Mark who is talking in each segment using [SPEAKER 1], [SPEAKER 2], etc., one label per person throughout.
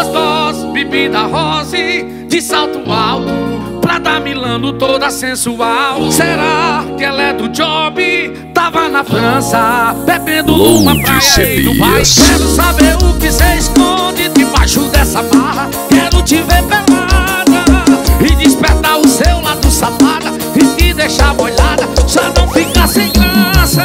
[SPEAKER 1] Duas doses, bebida rose De salto alto Pra dar milando toda sensual. Será que ela é do job? Tava na França Bebendo numa praia e no pai Quero saber o que cê esconde Debaixo dessa barra. Quero te ver pelada E despertar o seu lado safada E te deixar molhada Só não ficar sem graça.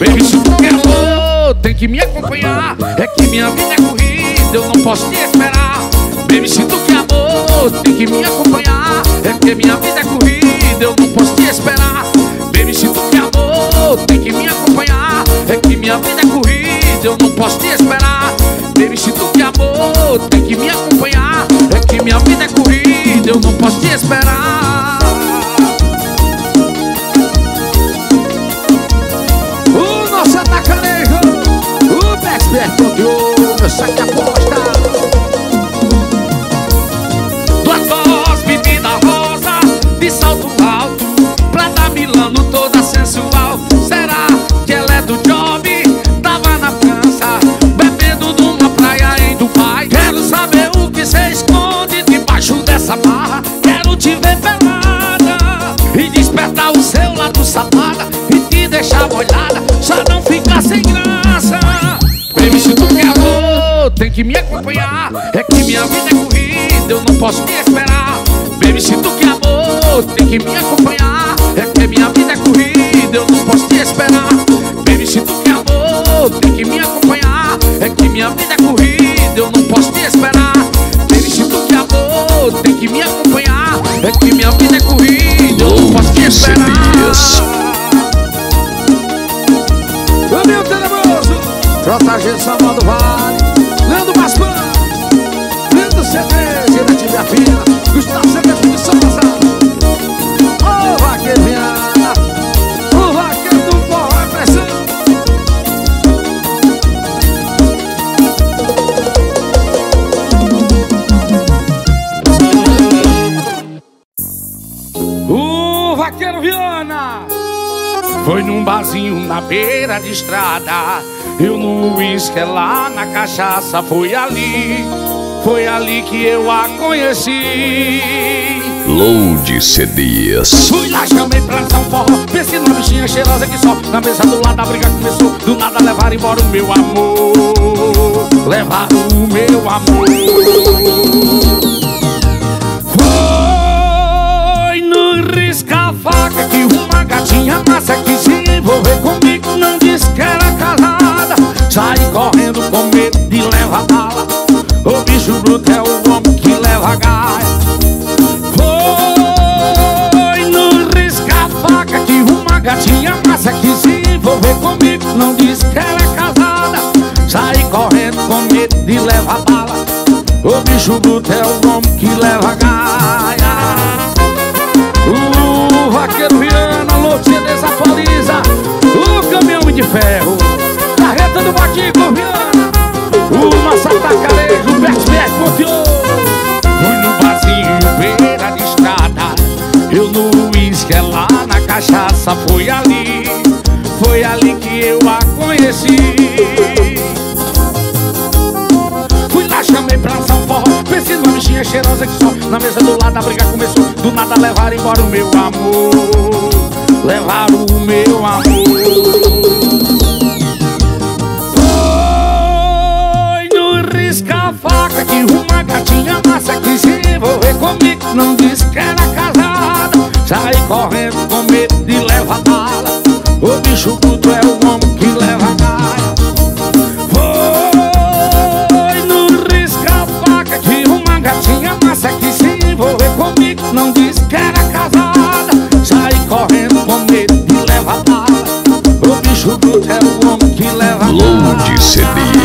[SPEAKER 1] Baby, se tu quer amor Tem que me acompanhar. É que minha vida é corrida Eu não posso te esperar. Baby, se tu quer amor Tem que me acompanhar. É que minha vida é corrida Eu não posso te esperar. Baby, se tu quer amor Tem que me acompanhar. É que minha vida é corrida Eu não posso te esperar. Baby, se tu quer amor Tem que me acompanhar. É que minha vida é corrida Eu não posso te esperar.
[SPEAKER 2] O nosso atacarejo, o Bexper Control, saque aposta.
[SPEAKER 1] Duas doses, bebida rosa De salto alto Pra dar milando toda sensual Será que ela é do job? Tava na França Bebendo numa praia em Dubai Quero saber o que cê esconde Debaixo dessa barra Quero te ver pelada E despertar o seu lado safada E te deixar molhada Só não ficar Tem que me acompanhar É que minha vida é corrida Eu não posso te esperar. Baby, se tu quer amor Tem que me acompanhar É que minha vida é corrida Eu não posso te esperar. Baby, se tu quer amor Tem que me acompanhar É que minha vida é corrida Eu não posso te esperar. Baby, se tu quer amor Tem que me acompanhar É que minha vida é corrida Eu não posso te esperar.
[SPEAKER 2] Meu tenebroso, JG de São Paulo Vale,
[SPEAKER 1] Foi num barzinho na beira de estrada. Eu no uísque, lá na cachaça. Foi ali, foi ali que eu a conheci.
[SPEAKER 3] Load CDs.
[SPEAKER 1] Fui lá, chamei pra São Forró Pensei numa bichinha cheirosa que só. Na mesa do lado a briga começou. Do nada levaram embora o meu amor. Levaram o meu amor uma gatinha massa quis se envolver comigo Não disse que era casada. Saí correndo com medo de levar bala. O bicho bruto é o homem que leva gaia Foi no risca-faca que uma gatinha massa quis se envolver comigo Não disse que era casada. Saí correndo com medo de levar bala. O bicho bruto é o homem que leva gaia ferro. Carreta do Viana. O nosso atacarejo, o Bertberg confiou. Fui no barzinho, beira de estrada. Eu no uísque, lá na cachaça. Foi ali, foi ali que eu a conheci. Fui lá, chamei pra São Forró. Pensei numa bichinha cheirosa que só Na mesa do lado a briga começou. Do nada levaram embora o meu amor. Levaram o meu amor Foi no risca-faca que uma gatinha massa quis se envolver comigo Não disse que era casada. Saí correndo com medo de levar bala. O bicho bruto é o homem
[SPEAKER 3] Load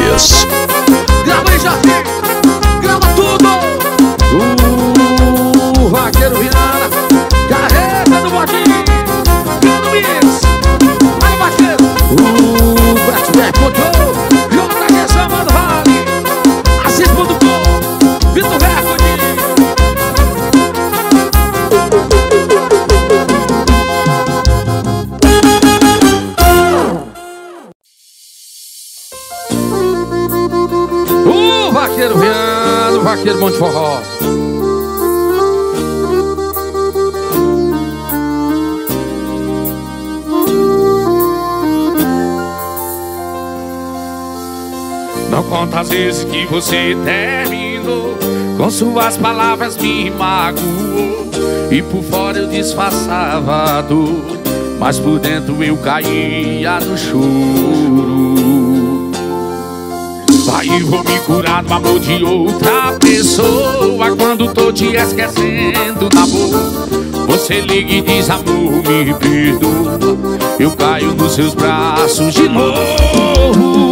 [SPEAKER 2] vaqueiro bom de forró.
[SPEAKER 1] Não conta as vezes que você terminou Com suas palavras me magoou E por fora eu disfarçava a dor Mas por dentro eu caía no choro Vou me curar no amor de outra pessoa Quando tô te esquecendo da boca Você liga e diz amor, me perdoa Eu caio nos seus braços de novo.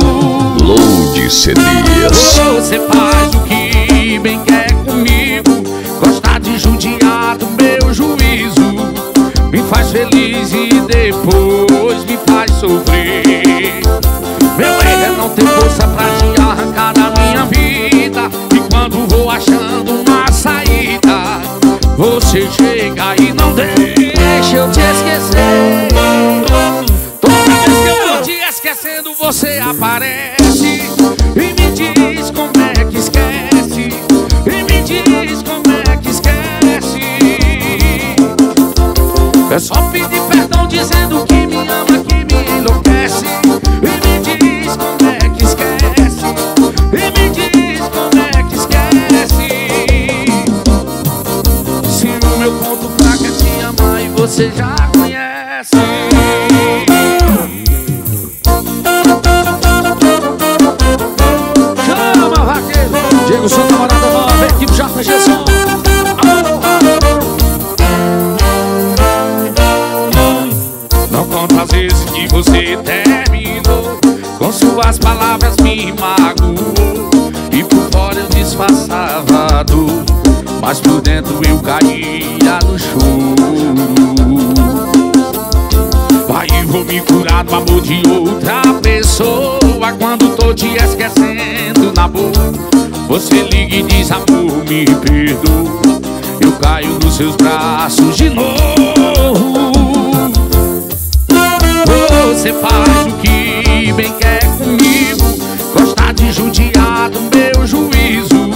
[SPEAKER 3] Load CDs.
[SPEAKER 1] Você faz o que bem quer comigo Gosta de judiar do meu juízo Me faz feliz e depois me faz sofrer. Meu erro é não ter força pra Quando vou achando uma saída Você chega e não deixa eu te esquecer. Toda vez que eu vou te esquecendo você aparece E me diz como é que esquece E me diz como é que esquece. É só pedir você já conhece
[SPEAKER 2] Chama, vaqueiro. Diego, sua namorada nova, equipe Jota Gesson.
[SPEAKER 1] Não conta as vezes que você terminou Com suas palavras me magoou E por fora eu disfarçava a dor Mas por dentro eu caía no choro Aí vou me curar do amor de outra pessoa. Quando tô te esquecendo na boa Você liga e diz amor, me perdoa. Eu caio nos seus braços de novo. Você faz o que bem quer comigo. Gosta de judiar do meu juízo.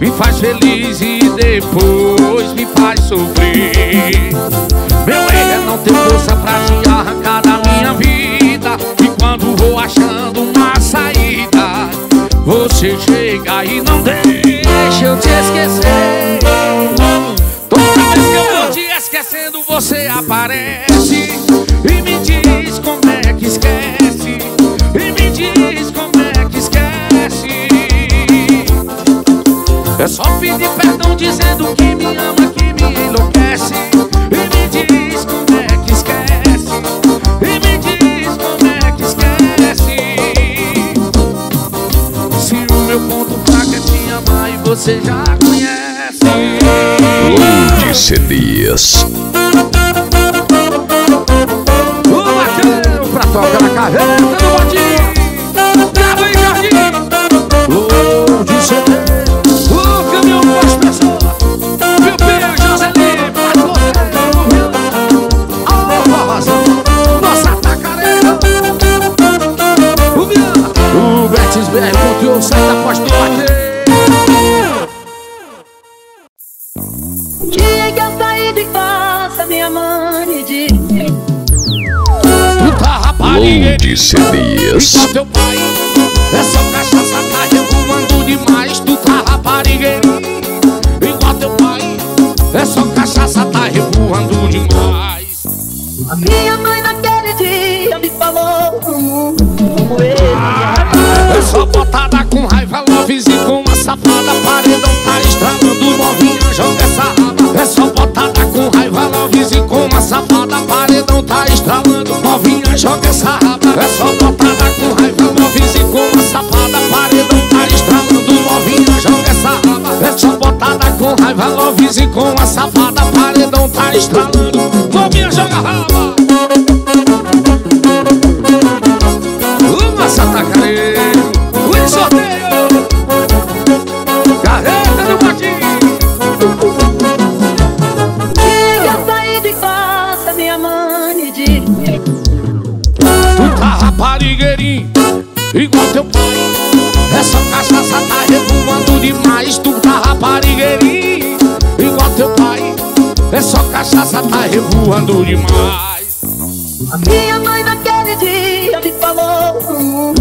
[SPEAKER 1] Me faz feliz e depois me faz sofrer. Meu erro é não ter força pra te arrancar da minha vida. E quando vou achando uma saída Você chega e não deixa eu te esquecer. Toda vez que eu vou te esquecendo você aparece É só pedir perdão dizendo que me ama, que me enlouquece. E me diz como é que esquece. E me diz como é que esquece. Se o meu ponto fraco é te amar e você já conhece.
[SPEAKER 3] Load CDs.
[SPEAKER 1] E com uma safada Paredão tá estralando Novinha joga a raba
[SPEAKER 2] Uma satacareiro. O sorteio. Carreta do
[SPEAKER 4] que eu saí de casa, minha mãe disse
[SPEAKER 1] Tu tá raparigueirinho Igual teu pai tá revoando demais.
[SPEAKER 4] A minha mãe naquele dia me falou como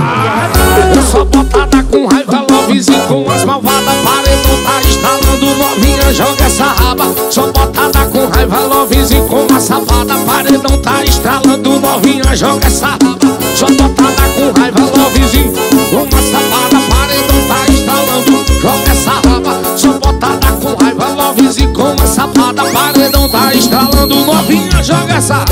[SPEAKER 4] ah,
[SPEAKER 1] Eu sou botada com raiva, lovezinho com as malvadas Paredão tá instalando novinha, joga essa raba. Sou botada com raiva, lovezinho com a safada Paredão tá estralando novinha, joga essa raba. Sou botada com raiva paredão tá estralando, novinha, joga essa.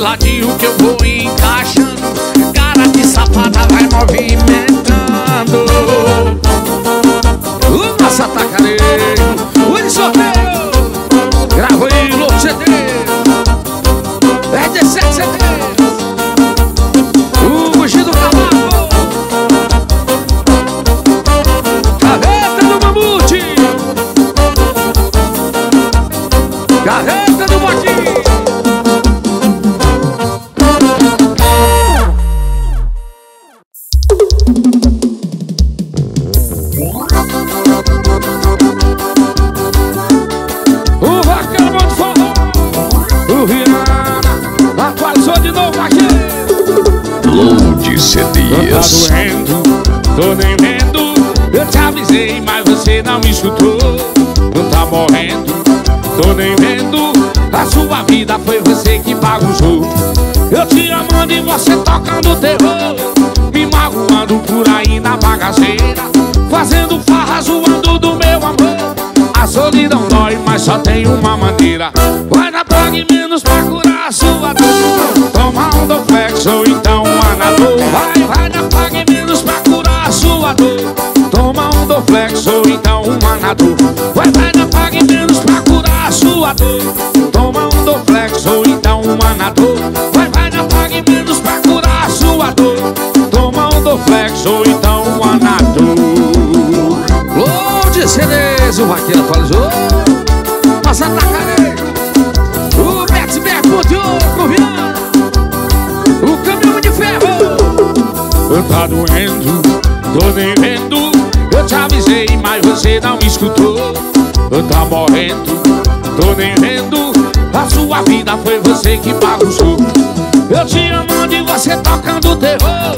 [SPEAKER 1] ladinho que eu vou encaixando. Cara de safada vai movimentando. De e você tocando terror Me magoando por aí na bagaceira Fazendo farra, zoando do meu amor. A solidão dói, mas só tem uma maneira. Vai na praga menos pra curar.
[SPEAKER 2] Eu
[SPEAKER 1] tá doendo, tô devendo. Eu te avisei, mas você não me escutou. Eu tá morrendo, tô nem vendo. A sua vida foi você que bagunçou. Eu te amando e você tocando terror.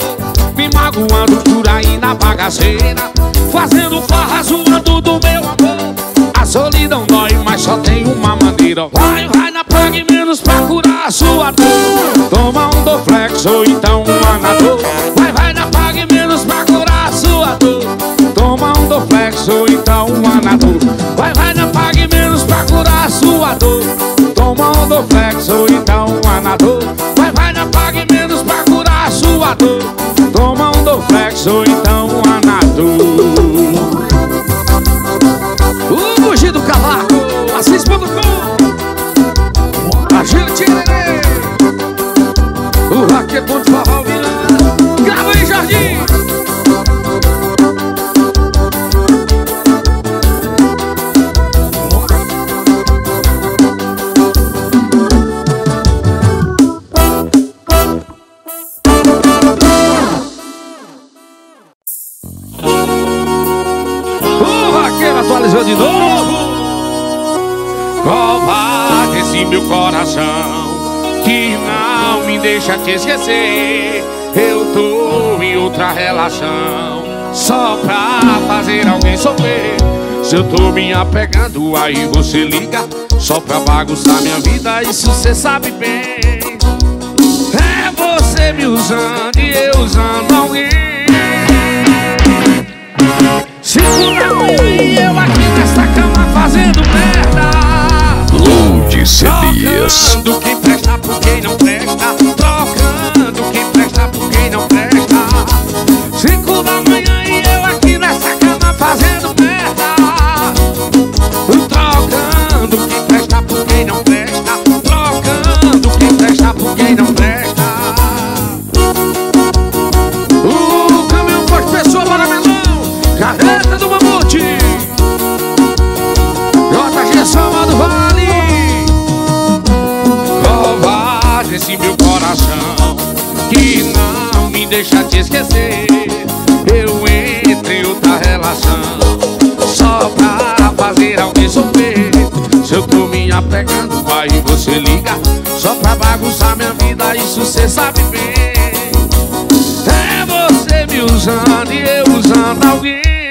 [SPEAKER 1] Me magoando por aí na bagaceira. Fazendo farra, zoando do meu amor. A solidão dói, mas só tem uma maneira. Vai, vai na praga menos pra curar a sua dor. Toma um Doflex ou então um Anador Vai então um Anador Vai, vai, não pague menos pra curar a sua dor. Toma um Dorflex ou então um Anador Vai, vai, não pague menos pra curar a sua dor. Toma um Dorflex ou então um Anador
[SPEAKER 2] O Mugido Cavaco, Assis.com Tirerê O Raquel
[SPEAKER 1] te esquecer. Eu tô em outra relação Só pra fazer alguém sofrer. Se eu tô me apegando aí você liga Só pra bagunçar minha vida. Isso cê sabe bem. É você me usando e eu usando alguém. Cinco da manhã e eu aqui nessa cama fazendo merda.
[SPEAKER 3] Load CDs.
[SPEAKER 1] Trocando quem presta por quem não presta deixa te esquecer. Eu entro em outra relação Só pra fazer alguém sofrer. Se eu tô me apegando, aí você liga Só pra bagunçar minha vida, isso cê sabe bem. É você me usando e eu usando alguém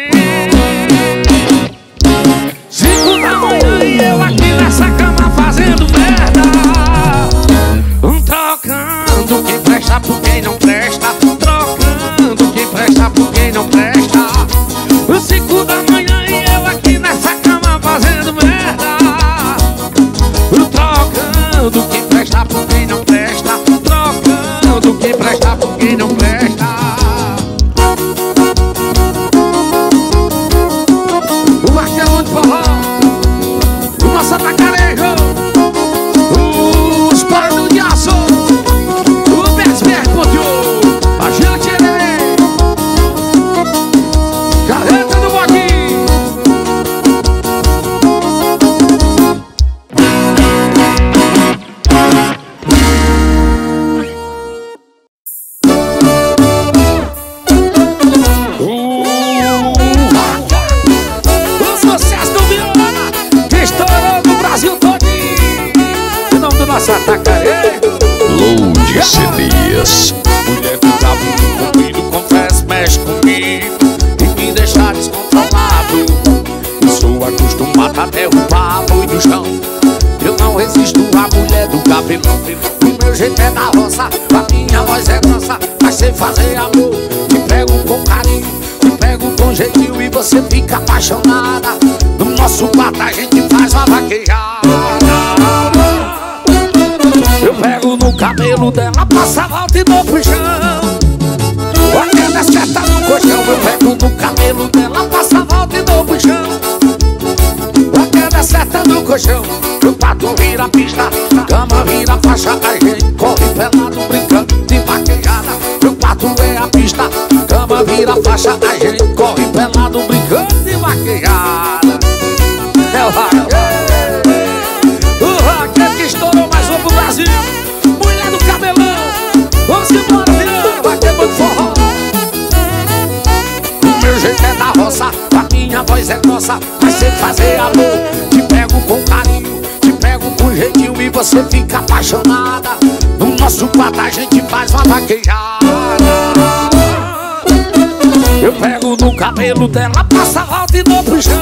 [SPEAKER 1] comigo E me deixa descontrolado Eu sou acostumado a derrubar boi do chão. Eu não resisto à mulher do cabelão O meu jeito é da roça, a minha voz é grossa. Mas sem fazer amor, te pego com carinho Te pego com jeitinho e você fica apaixonada. No nosso quarto a gente faz uma vaquejada. Eu pego no cabelo dela, passa a volta e dou pro chão no cabelo dela, passa a volta e dou pro chão Olha, desperta no colchão. O quarto vira pista Cama vira faixa A gente corre pelado Mas sem fazer amor? Te pego com carinho Te pego com jeitinho E você fica apaixonada. No nosso quarto a gente faz uma vaquejada. Eu pego no cabelo dela Passa volta e dou pro chão.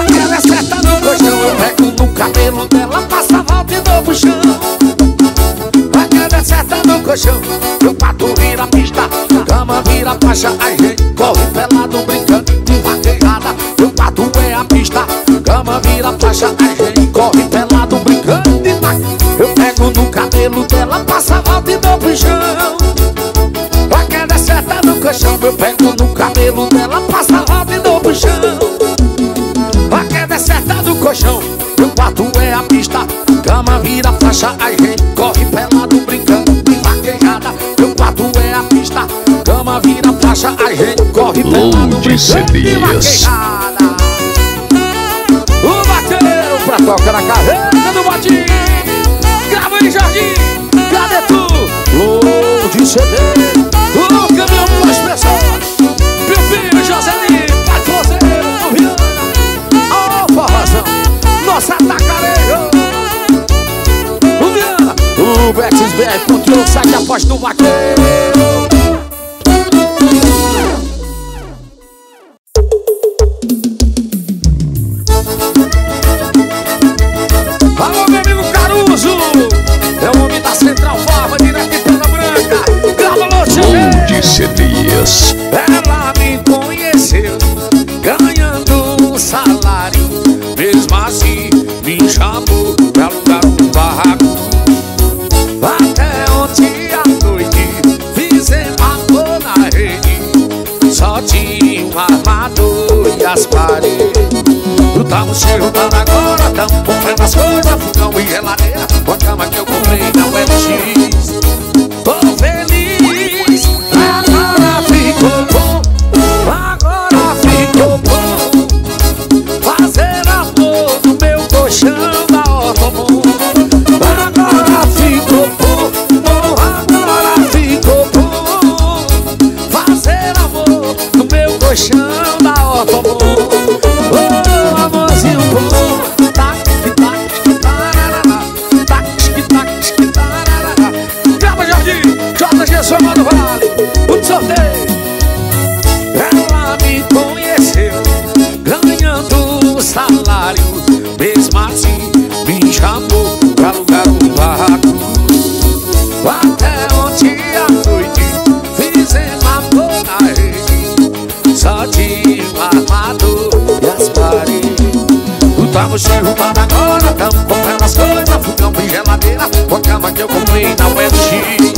[SPEAKER 1] Aquela é certa no colchão Eu pego no cabelo dela Passa volta e dou pro chão. Aquela é certa no colchão Meu pato vira pista Cama vira faixa, a gente corre pelado brincando de vaquejada Meu quarto é a pista Cama vira faixa, a gente corre pelado brincando de vaquejada Eu pego no cabelo dela, passa volta e dou pro chão. A queda é certa no colchão Eu pego no cabelo dela, passa a volta e dou pro chão. A queda é certa no colchão Meu quarto é a pista Cama vira faixa, a gente corre pelado brincando de vaquejada. Meu quarto é a pista Cama vira faixa, a gente corre pelado
[SPEAKER 3] Load
[SPEAKER 1] brincando de vaquejada tocar na carreira do botinho Grava aí, Jardim Cadê tu? Load CD O caminhão as pessoas Meu filho, Joselino Pai Cruzeiro, Viana. Ó, forrozão Nossa tacarejo O Viana O Betis BR Control Sai da voz do vaqueiro Central Farma Direto de Pedra Branca. Grava Lote
[SPEAKER 3] Load CDs.
[SPEAKER 1] ela me conheceu ganhando um salário. Mesmo assim me chamou pra alugar um barraco. Até ontem à noite fizemos amor na rede. Só tinha um armador e as paredes. Tamo se juntando agora, tamo comprando as coisas Fogão e geladeira, Só tinha armador e as paredes. Tamo se juntando agora, tamo comprando as coisas Fogão e geladeira, com a cama que eu comprei na UFX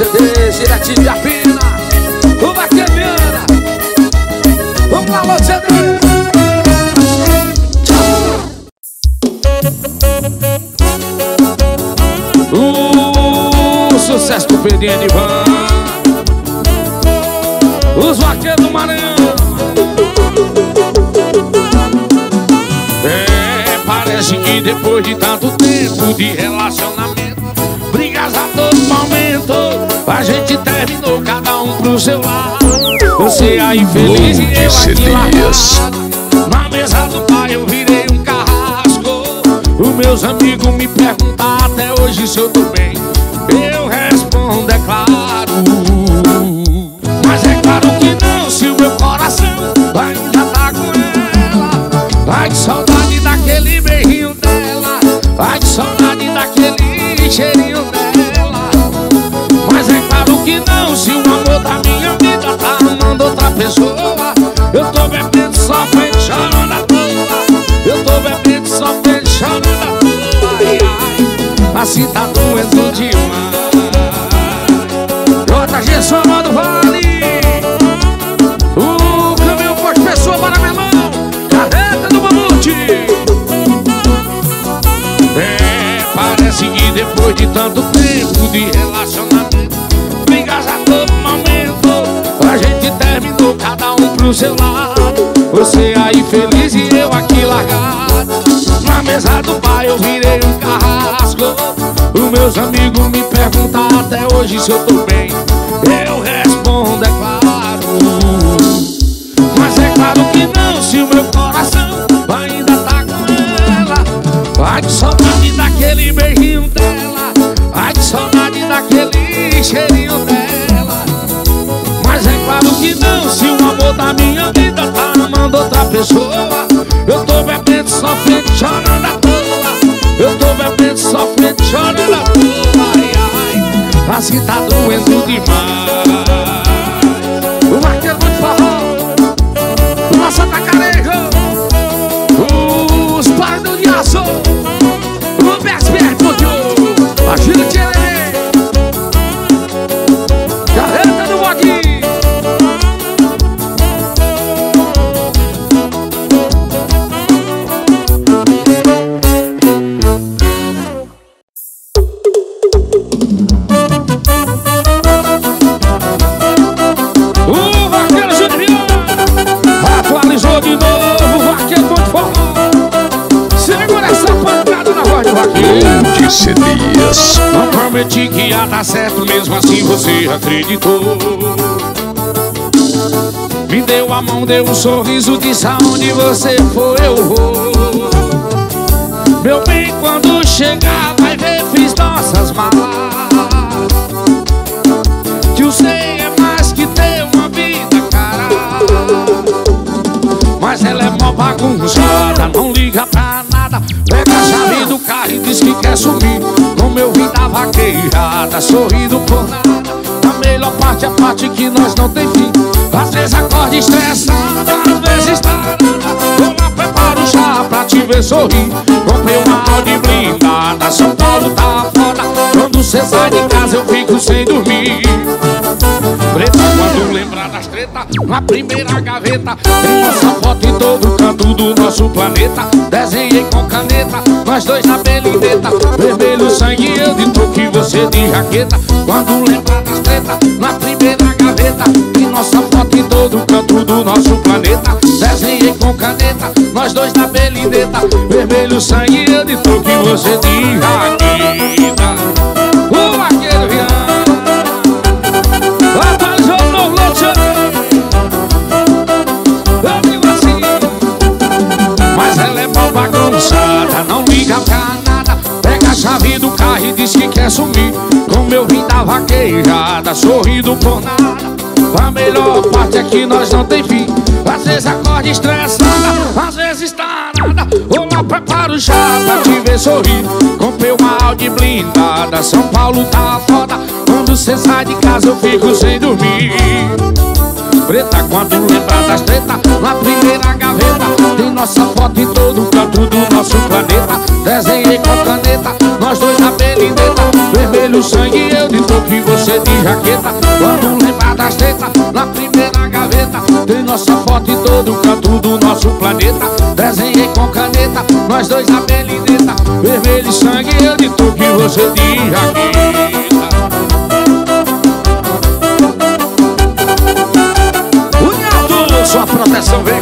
[SPEAKER 1] CDs, diretinho de Apina. O Baquemiana Vamos lá, CDs O sucesso do Pedrinho de Van Os vaqueiros do Maranhão. É, parece que depois de tanto tempo de relacionamento A gente terminou cada um pro seu lado. Você aí feliz e eu aqui largado. Na mesa do pai eu virei um carrasco. Os meus amigos me perguntam até hoje se eu tô bem. Eu respondo, é claro. Mas é claro que não, se o meu coração ainda tá com ela. Vai de saudade daquele beijinho dela. Vai de saudade daquele cheirinho dela não, se o amor da minha vida tá amando outra pessoa Eu tô bebendo, sofrendo, chorando à toa Eu tô bebendo, sofrendo, chorando à toa Ai, ai, assim tá doendo demais. JG Soma do Vale. O caminhão pós pessoa para melão Carreta do mamute. É, parece que depois de tanto tempo de relacionamento pro seu lado. Você aí feliz e eu aqui largado. Na mesa do pai eu virei um carrasco. Os meus amigos me perguntam até hoje se eu tô bem. Eu respondo, é claro. Mas é claro que não, se o meu coração ainda tá com ela. Ai que saudade daquele beijinho dela amando outra pessoa. Eu tô bebendo, sofrendo, chorando à toa. Eu tô bebendo, sofrendo, chorando à toa. Ai, ai, assim tá doendo demais mesmo assim você acreditou. Me deu a mão, deu um sorriso, disse aonde você foi, eu vou. Meu bem, quando chegar, vai ver, fiz nossas malas. Que o sei é mais que ter uma vida, cara. Mas ela é mó bagunçada, não liga pra nada Pega a chave do carro e diz que quer sumir Como eu vim da vaqueirada, sorrindo por nada. A melhor parte é a parte que nós não tem fim. Às vezes acorda estressada, às vezes tarada Vou lá, preparo chá pra te ver sorrir. Comprei uma Audi blindada, São Paulo tá foda. Quando cê sai de casa eu fico sem dormir tretas Na primeira gaveta. Tem nossa foto em todo canto do nosso planeta. Desenhei com caneta Nós dois na belineta Vermelho sangue, eu de toque Você de jaqueta. Quando lembrar das tretas Na primeira gaveta. Tem nossa foto em todo canto do nosso planeta. Desenhei com caneta Nós dois na belineta Vermelho sangue, eu de toque Você de jaqueta. O vaqueiro viado Pega a chave do carro e diz que quer sumir. Como eu vim da vaquejada Sorrindo por nada. A melhor parte é que nós não tem fim. Às vezes acorda estressada Às vezes tarada. Ou lá prepara o chá pra te ver sorrir. Comprei uma Audi blindada São Paulo tá foda. Quando cê sai de casa eu fico sem dormir. Preta quando lembrar das tretas Na primeira gaveta Tem nossa nosso planeta. Desenhei com caneta Nós dois na belineta Vermelho sangue eu de toque Você de jaqueta. Quando lembrar das tretas Na primeira gaveta. Tem nossa foto em todo canto do nosso planeta. Desenhei com caneta Nós dois na belineta Vermelho sangue eu de toque Você de jaqueta. Sua proteção veicular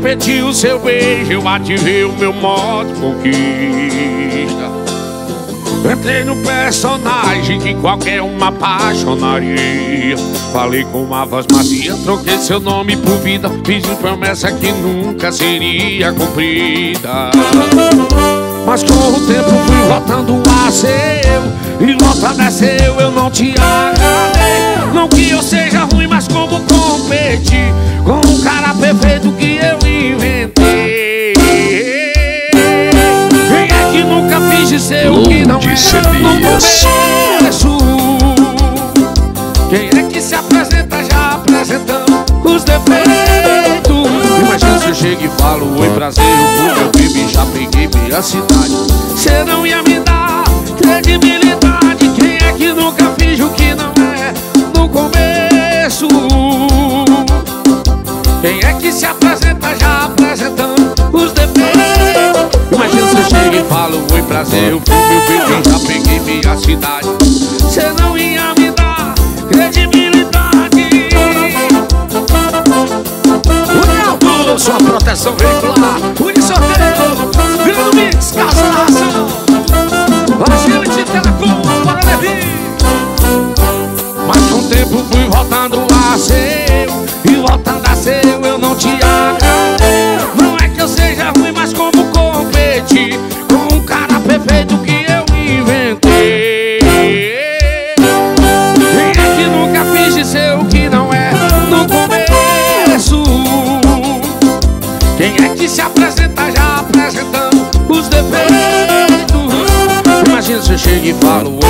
[SPEAKER 1] repetir o seu beijo, eu ativei o meu modo conquista. Entrei no personagem que qualquer uma apaixonaria. Falei com uma voz macia, troquei seu nome por vida. Fiz uma promessa que nunca seria cumprida. Mas com o tempo fui voltando a ser eu E voltando a eu, eu não te agradei Não que eu seja ruim, mas como competir Com um cara perfeito que Quem é que se apresenta? Já apresentando os defeitos. Imagina se eu chego e falo Oi, prazer, eu vou meu baby Já peguei minha cidade. Cê não ia me dar credibilidade. Quem é que nunca finge o que não é no começo? Quem é que se apresenta? Já apresentando os defeitos. Imagina se eu chego e falo Oi, prazer, eu vou meu baby Já peguei minha cidade. Cê não
[SPEAKER 2] proteção veicular. Uni sorteio. Grande Mix, Casa da Ração. Chego e
[SPEAKER 1] falo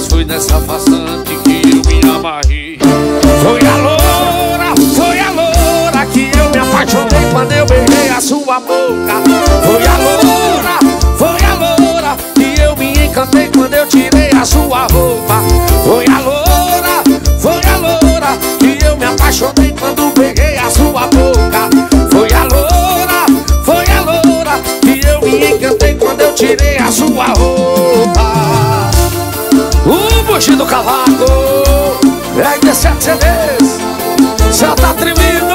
[SPEAKER 1] Mas foi nessa façante que eu me amarrei. Foi a loura, foi a loura Que eu me apaixonei quando eu beijei a sua boca. Foi a loura, foi a loura Que eu me encantei quando eu tirei a sua roupa. Foi a loura, foi a loura Que eu me apaixonei quando peguei a sua boca. Foi a loura, foi a loura Que eu me encantei quando eu tirei a sua roupa
[SPEAKER 2] Bucho do cavaco É de sete CDs Já tá tremido.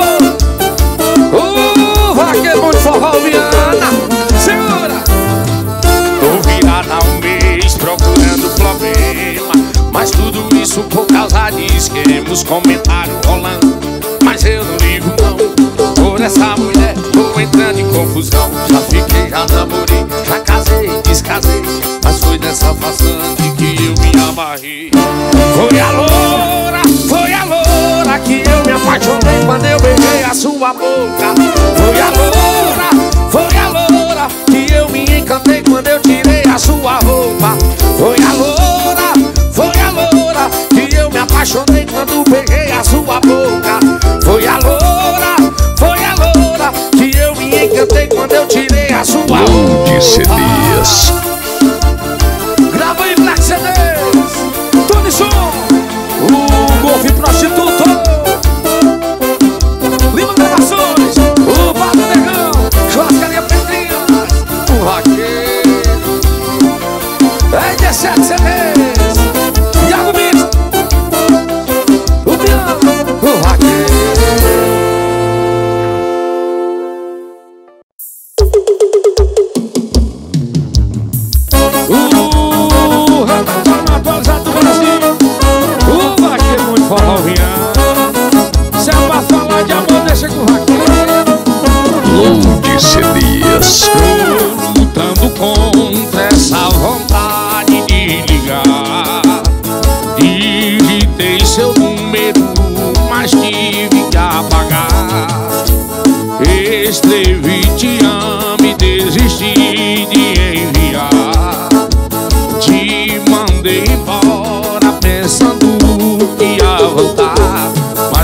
[SPEAKER 2] O vaqueiro de forró Viana. Segura
[SPEAKER 1] Tô virada há um mês procurando problema Mas tudo isso por causa de esquemas, comentário rolando. Mas eu não ligo não Por essa mulher tô entrando em confusão. Já fiquei, Foi a loura, foi a loura Que eu me apaixonei quando eu beijei a sua boca. Foi a loura, foi a loura Que eu me encantei quando eu tirei a sua roupa. Foi a loura, foi a loura Que eu me apaixonei quando peguei a sua boca. Foi a loura, foi a loura Que eu me encantei quando eu tirei a sua roupa.
[SPEAKER 3] Load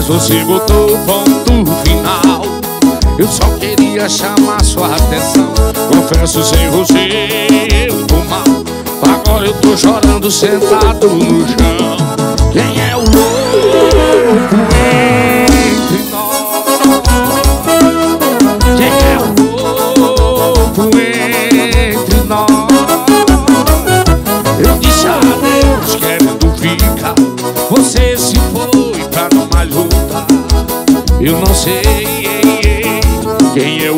[SPEAKER 1] Mas você botou ponto final. Eu só queria chamar sua atenção. Confesso sem você eu tô mal. Agora eu tô chorando sentado no chão. Quem é o louco sei quem é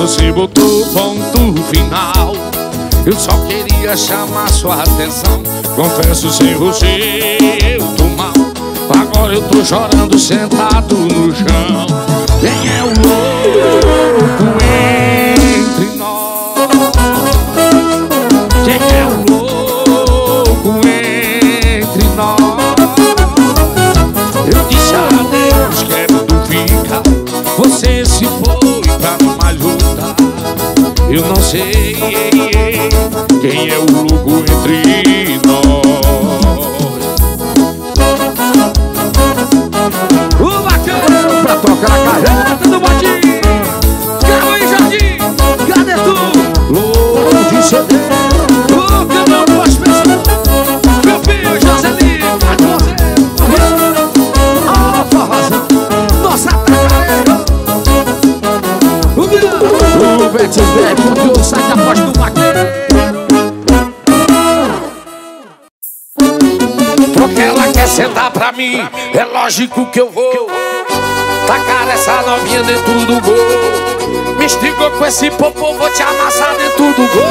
[SPEAKER 1] você botou ponto final eu só queria chamar sua atenção Confesso sem você eu tô mal Agora eu tô chorando sentado no chão Quem é o louco entre nós? Quem é o louco entre nós? Eu disse adeus, quero tu ficar Você Eu não sei quem é o louco entre lógico que eu vou Tacar essa novinha dentro do gol Me estigou com esse popô Vou te amassar dentro do gol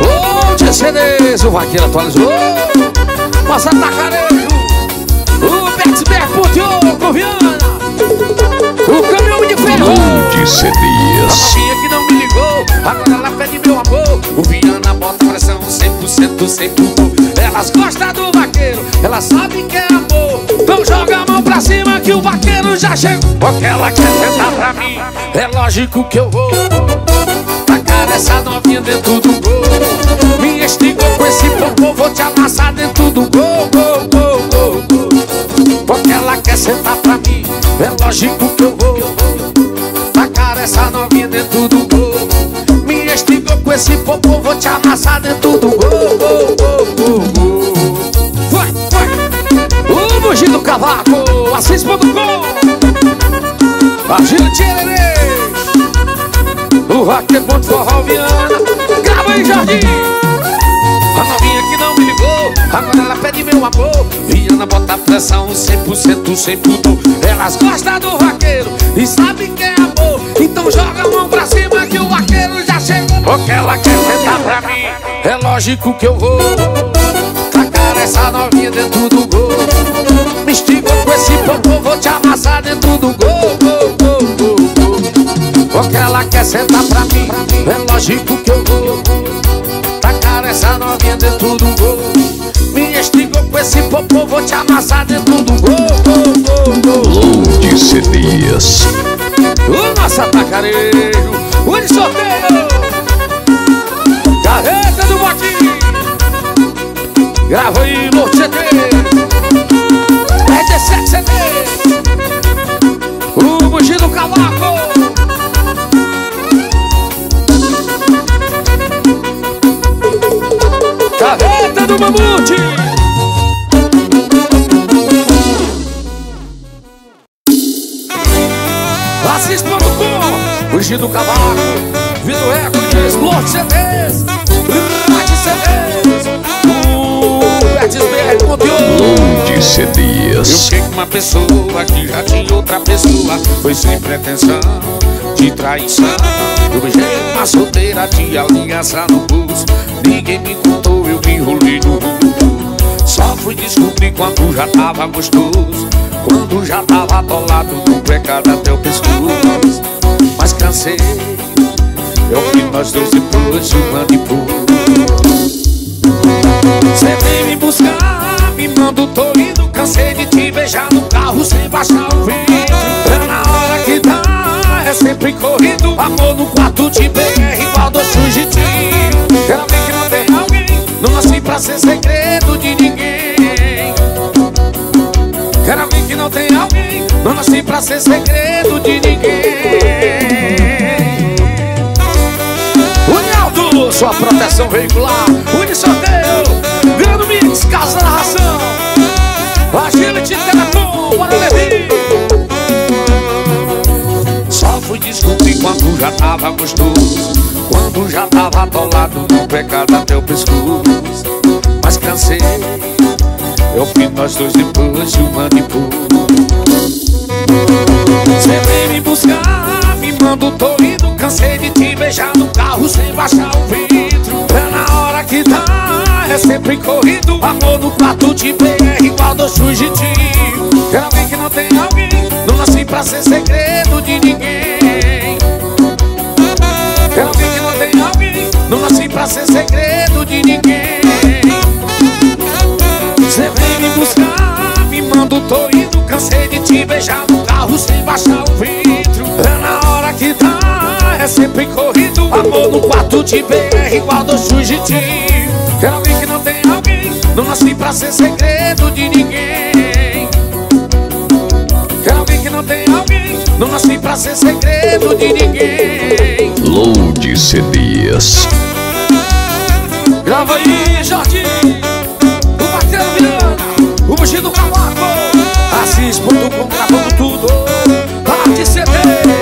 [SPEAKER 2] Ô, CDs, o vaqueiro atualizou. Nossa tacarejo. O Betis Beck, o Diogo Viana. O caminhão de ferro.
[SPEAKER 1] A
[SPEAKER 3] CDs.
[SPEAKER 1] novinha que não me ligou, agora ela pede meu amor. O Viana bota pressão 100% sem pulmão. Elas gostam do vaqueiro, elas sabem que é amor.
[SPEAKER 2] Então joga a mão pra cima que o vaqueiro já chegou.
[SPEAKER 1] Porque ela quer sentar pra mim, é lógico que eu vou. Tacar essa novinha dentro do gol. Me estigou com esse popô, vou te amassar dentro do gol. gol, gol, gol, gol. Porque ela quer sentar pra mim, é lógico que eu vou. Tacar essa novinha dentro do gol. Me estigou com esse popô, vou te amassar dentro do gol. gol, gol.
[SPEAKER 2] Cavaco, assis.com. Agir Tchererê. O vaqueiro ponto forró Viana. Grava em Jardim.
[SPEAKER 1] A novinha que não me ligou, agora ela pede meu amor. Viana bota pressão 100% sem pudor. Elas gostam do vaqueiro e sabem que é amor. Então joga a mão pra cima que o vaqueiro já chegou. Porque ela quer sentar pra mim, é lógico que eu vou. Tacar essa novinha dentro do gol. Com esse popô vou te amassar dentro do gol, gol, gol, gol, gol. Que ela quer sentar pra mim, é lógico que eu vou. Tá Tacar essa novinha dentro do gol. Me estigou com esse popô, vou te amassar dentro do gol, gol, gol, gol.
[SPEAKER 3] Lourdes Elias
[SPEAKER 2] O nosso atacarejo, o de sorteio. Carreta do Boquinho Grava aí, Lourdes Elias 97 CD O Bugi do Cavaco. Caveta do Mamute. Assis.com Bugi do Cavaco. Vindo Eco de Explode CDs Rádio CDs O Bertis BR
[SPEAKER 3] Load
[SPEAKER 1] Eu
[SPEAKER 3] CDs.
[SPEAKER 1] fiquei com uma pessoa que já tinha outra pessoa. Foi sem pretensão de traição. Eu beijei uma solteira de aliança no pulso. Ninguém me contou, eu me enrolei no mundo. Só fui descobrir quando já tava gostoso. Quando já tava atolado do pecado até o pescoço. Mas cansei É o que nós dois depois se manipulamos Cê vem me buscar, me manda tô indo Cansei de te beijar no carro sem baixar o vidro É na hora que dá, é sempre corrido. Amor no quarto de BR igual dois fugitivos Quero ver que não tem alguém Não nasci pra ser segredo de ninguém. Quero ver que não tem alguém Não nasci pra ser segredo de ninguém.
[SPEAKER 2] Unialdo, sua proteção veicular. Uni
[SPEAKER 1] já tava gostoso Quando já tava atolado no pecado até o pescoço. Mas cansei Eu fiz nós dois depois de um ano e pouco Você vem me buscar, me manda o indo Cansei de te beijar no carro sem baixar o vidro. É na hora que dá, é sempre corrido Amor no quarto de BR igual dois fugitivos. Quero alguém que não tem alguém Não nasci pra ser segredo de ninguém Quero alguém que não tem alguém Não nasci pra ser segredo de ninguém. Você vem me buscar, me manda o tô indo Cansei de te beijar no carro sem baixar o vidro. É na hora que dá, é sempre corrido Amor no quarto de BR igual do fugitivos Quero alguém que não tem alguém Não nasci pra ser segredo de ninguém tem alguém Não nasci pra ser segredo de ninguém.
[SPEAKER 3] Load CDs.
[SPEAKER 2] Grava aí, Jorge O Vaqueiro Viana O Bugido Cavaco Assis.com gravando tudo. Arte CD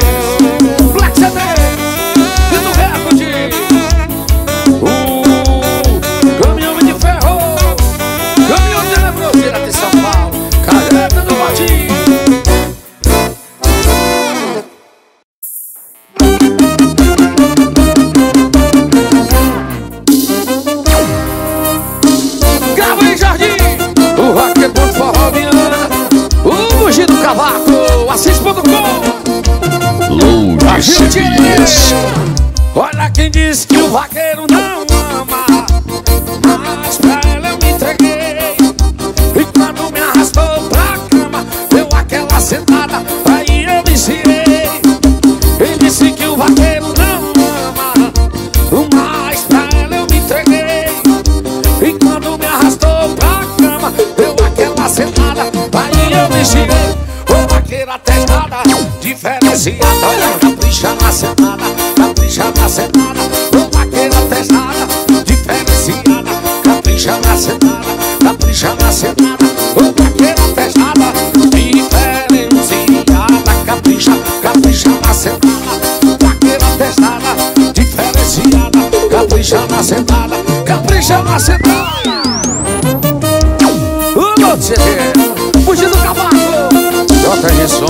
[SPEAKER 2] Som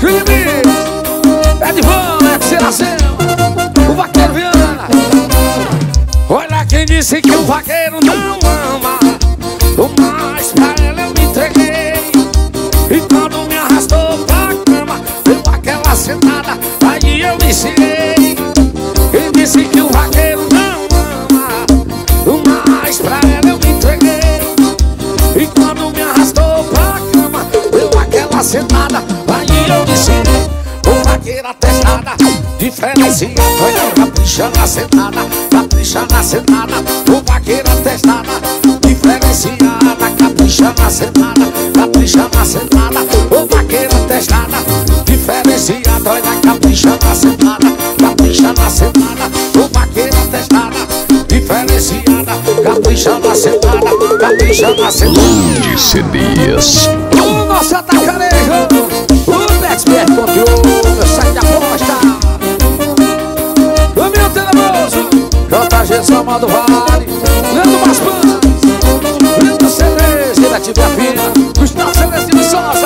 [SPEAKER 2] Júlio Ed Van, Ed Seracema O Vaqueiro Viana.
[SPEAKER 1] Olha quem disse que o vaqueiro sentada Aí eu viciei O vaqueira testada Diferenciada Olha, capricha na sentada Capricha na sentada O vaqueira testada Diferenciada Capricha na sentada Capricha na sentada O vaqueira testada Diferenciada Olha, capricha na sentada Capricha na sentada O vaqueira testada Diferenciada Capricha na sentada Capricha na sentada
[SPEAKER 3] Load CDs.
[SPEAKER 2] O nosso atacarejo O Expert Conteúdo Sai da aposta O meu tenebroso JG Salma do Vale. Leandro Maspan Lindo CDs Diretiva Fina Gustavo Celestino Sócio